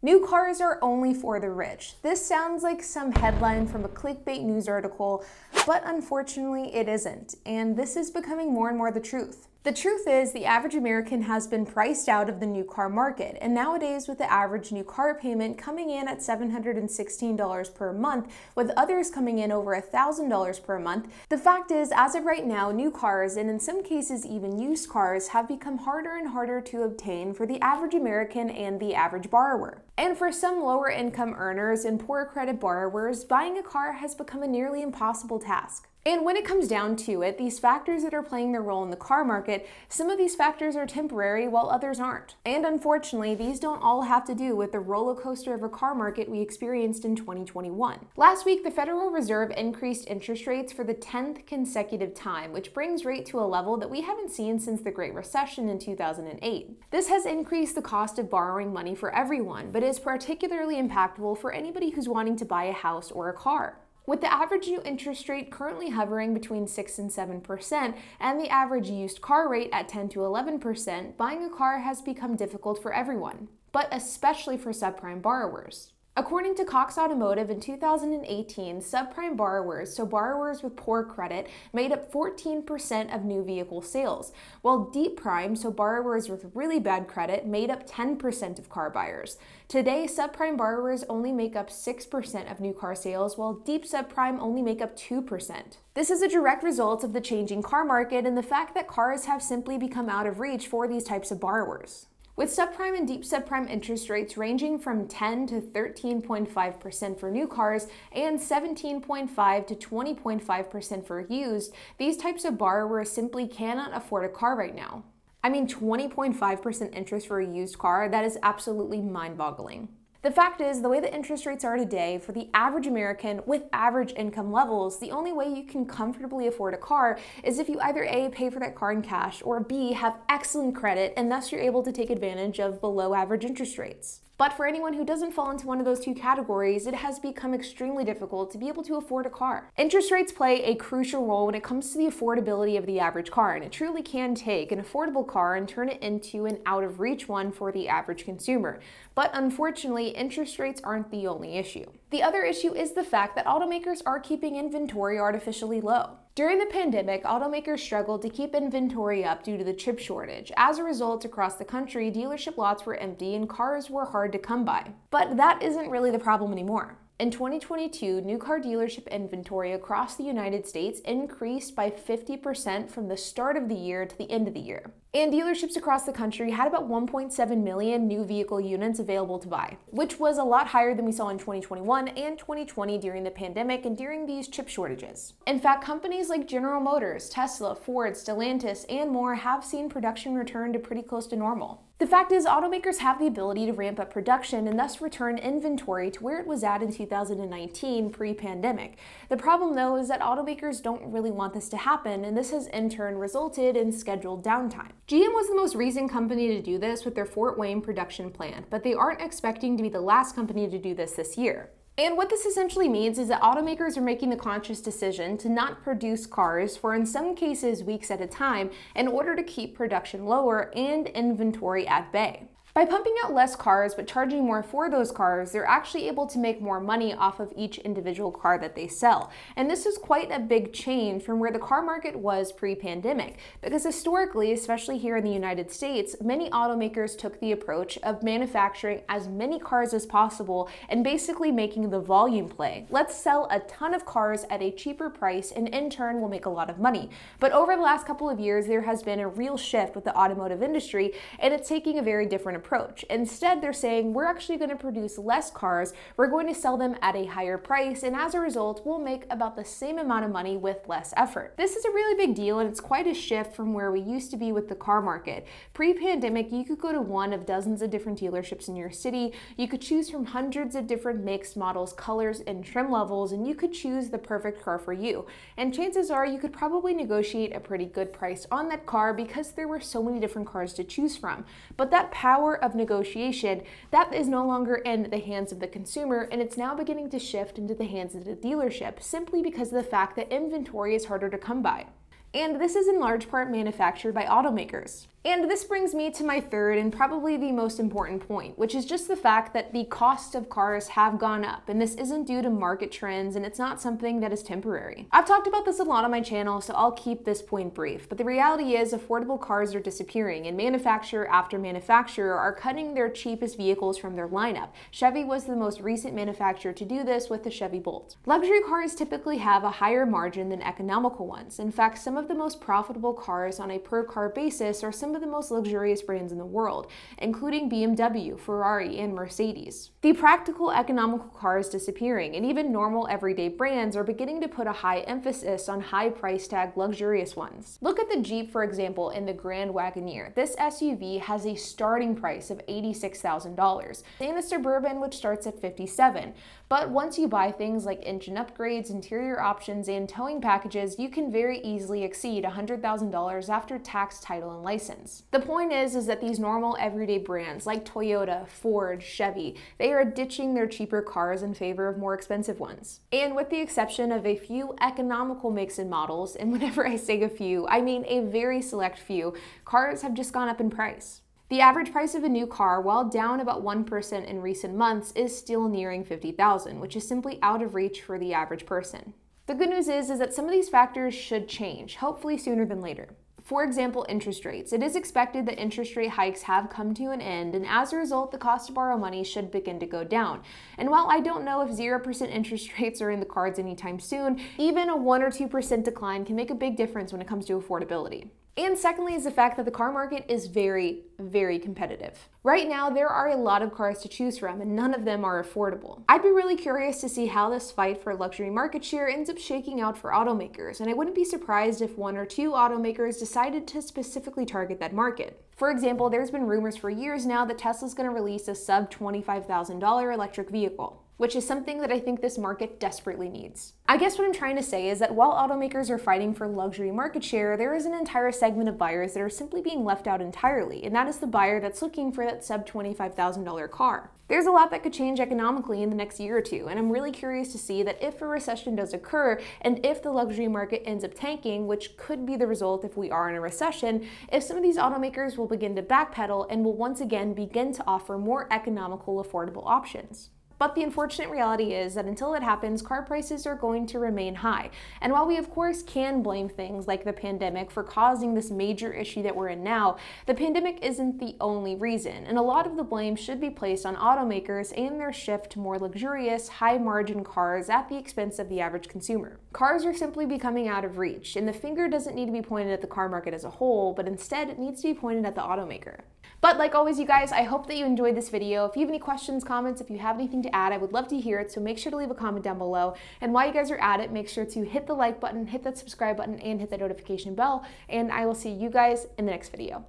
New cars are only for the rich. This sounds like some headline from a clickbait news article, but unfortunately it isn't, and this is becoming more and more the truth. The truth is, the average American has been priced out of the new car market, and nowadays, with the average new car payment coming in at $716 per month, with others coming in over $1,000 per month, the fact is, as of right now, new cars, and in some cases even used cars, have become harder and harder to obtain for the average American and the average borrower. And for some lower income earners and poor credit borrowers, buying a car has become a nearly impossible task. And when it comes down to it, these factors that are playing their role in the car market, some of these factors are temporary while others aren't. And unfortunately, these don't all have to do with the roller coaster of a car market we experienced in 2021. Last week, the Federal Reserve increased interest rates for the 10th consecutive time, which brings rate to a level that we haven't seen since the Great Recession in 2008. This has increased the cost of borrowing money for everyone, but is particularly impactful for anybody who's wanting to buy a house or a car. With the average new interest rate currently hovering between 6 and 7%, and the average used car rate at 10 to 11%, buying a car has become difficult for everyone, but especially for subprime borrowers. According to Cox Automotive in 2018, subprime borrowers, so borrowers with poor credit, made up 14% of new vehicle sales, while deep prime, so borrowers with really bad credit, made up 10% of car buyers. Today, subprime borrowers only make up 6% of new car sales, while deep subprime only make up 2%. This is a direct result of the changing car market and the fact that cars have simply become out of reach for these types of borrowers. With subprime and deep subprime interest rates ranging from 10 to 13.5% for new cars and 17.5 to 20.5% for used, these types of borrowers simply cannot afford a car right now. I mean, 20.5% interest for a used car, that is absolutely mind boggling. The fact is, the way the interest rates are today, for the average American with average income levels, the only way you can comfortably afford a car is if you either A, pay for that car in cash, or B, have excellent credit, and thus you're able to take advantage of below average interest rates. But for anyone who doesn't fall into one of those two categories, it has become extremely difficult to be able to afford a car. Interest rates play a crucial role when it comes to the affordability of the average car, and it truly can take an affordable car and turn it into an out of reach one for the average consumer. But unfortunately, interest rates aren't the only issue. The other issue is the fact that automakers are keeping inventory artificially low. During the pandemic, automakers struggled to keep inventory up due to the chip shortage. As a result, across the country, dealership lots were empty and cars were hard to come by. But that isn't really the problem anymore. In 2022, new car dealership inventory across the United States increased by 50% from the start of the year to the end of the year. And dealerships across the country had about 1.7 million new vehicle units available to buy, which was a lot higher than we saw in 2021 and 2020 during the pandemic and during these chip shortages. In fact, companies like General Motors, Tesla, Ford, Stellantis, and more have seen production return to pretty close to normal. The fact is, automakers have the ability to ramp up production and thus return inventory to where it was at in 2019 pre pandemic. The problem, though, is that automakers don't really want this to happen, and this has in turn resulted in scheduled downtime. GM was the most recent company to do this with their Fort Wayne production plant, but they aren't expecting to be the last company to do this this year. And what this essentially means is that automakers are making the conscious decision to not produce cars for, in some cases, weeks at a time in order to keep production lower and inventory at bay. By pumping out less cars but charging more for those cars, they're actually able to make more money off of each individual car that they sell. And this is quite a big change from where the car market was pre pandemic, because historically, especially here in the United States, many automakers took the approach of manufacturing as many cars as possible and basically making the volume play. Let's sell a ton of cars at a cheaper price and in turn we'll make a lot of money. But over the last couple of years, there has been a real shift with the automotive industry and it's taking a very different approach approach. Instead, they're saying we're actually going to produce less cars, we're going to sell them at a higher price, and as a result, we'll make about the same amount of money with less effort. This is a really big deal, and it's quite a shift from where we used to be with the car market. Pre pandemic, you could go to one of dozens of different dealerships in your city, you could choose from hundreds of different makes, models, colors, and trim levels, and you could choose the perfect car for you. And chances are you could probably negotiate a pretty good price on that car because there were so many different cars to choose from. But that power of negotiation, that is no longer in the hands of the consumer and it's now beginning to shift into the hands of the dealership simply because of the fact that inventory is harder to come by. And this is in large part manufactured by automakers. And this brings me to my third and probably the most important point, which is just the fact that the cost of cars have gone up, and this isn't due to market trends and it's not something that is temporary. I've talked about this a lot on my channel, so I'll keep this point brief, but the reality is affordable cars are disappearing, and manufacturer after manufacturer are cutting their cheapest vehicles from their lineup. Chevy was the most recent manufacturer to do this with the Chevy Bolt. Luxury cars typically have a higher margin than economical ones. In fact, some of the most profitable cars on a per car basis are some of the most luxurious brands in the world, including BMW, Ferrari, and Mercedes. The practical economical car is disappearing, and even normal everyday brands are beginning to put a high emphasis on high price tag luxurious ones. Look at the Jeep, for example, in the Grand Wagoneer. This SUV has a starting price of $86,000, and a Suburban which starts at 57. but once you buy things like engine upgrades, interior options, and towing packages, you can very easily exceed $100,000 after tax, title, and license. The point is, is that these normal everyday brands like Toyota, Ford, Chevy, they are ditching their cheaper cars in favor of more expensive ones. And with the exception of a few economical makes and models, and whenever I say a few, I mean a very select few, cars have just gone up in price. The average price of a new car, while down about 1% in recent months, is still nearing 50,000, which is simply out of reach for the average person. The good news is, is that some of these factors should change, hopefully sooner than later. For example, interest rates. It is expected that interest rate hikes have come to an end, and as a result, the cost to borrow money should begin to go down. And while I don't know if 0% interest rates are in the cards anytime soon, even a 1 or 2% decline can make a big difference when it comes to affordability. And secondly is the fact that the car market is very, very competitive. Right now, there are a lot of cars to choose from and none of them are affordable. I'd be really curious to see how this fight for luxury market share ends up shaking out for automakers, and I wouldn't be surprised if one or two automakers decided to specifically target that market. For example, there's been rumors for years now that Tesla's going to release a sub $25,000 electric vehicle which is something that I think this market desperately needs. I guess what I'm trying to say is that while automakers are fighting for luxury market share, there is an entire segment of buyers that are simply being left out entirely, and that is the buyer that's looking for that sub $25,000 car. There's a lot that could change economically in the next year or two, and I'm really curious to see that if a recession does occur and if the luxury market ends up tanking, which could be the result if we are in a recession, if some of these automakers will begin to backpedal and will once again begin to offer more economical, affordable options. But the unfortunate reality is that until it happens, car prices are going to remain high. And while we of course can blame things like the pandemic for causing this major issue that we're in now, the pandemic isn't the only reason. And a lot of the blame should be placed on automakers and their shift to more luxurious, high margin cars at the expense of the average consumer. Cars are simply becoming out of reach, and the finger doesn't need to be pointed at the car market as a whole, but instead it needs to be pointed at the automaker. But like always, you guys, I hope that you enjoyed this video. If you have any questions, comments, if you have anything to add, I would love to hear it. So make sure to leave a comment down below. And while you guys are at it, make sure to hit the like button, hit that subscribe button, and hit the notification bell. And I will see you guys in the next video.